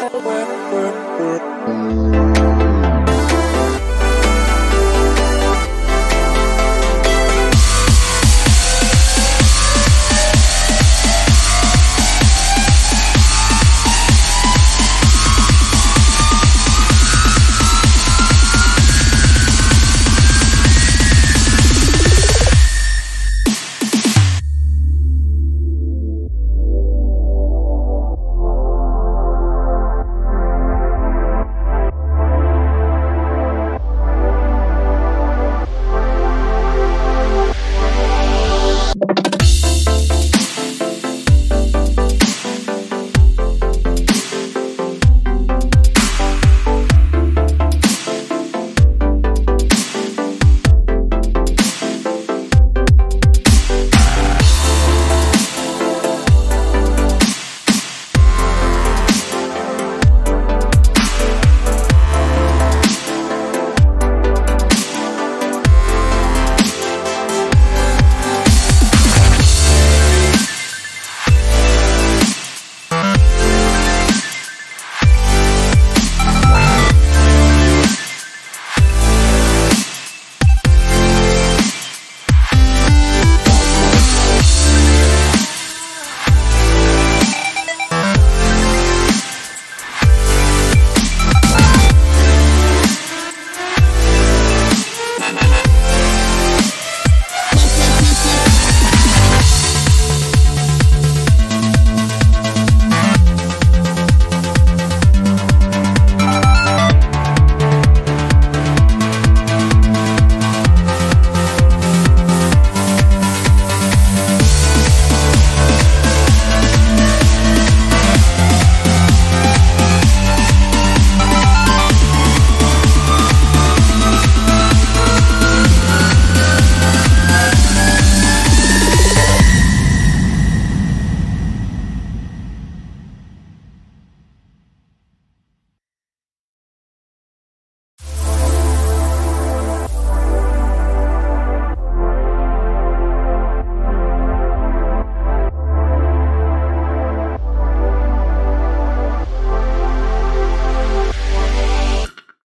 Work, work, work.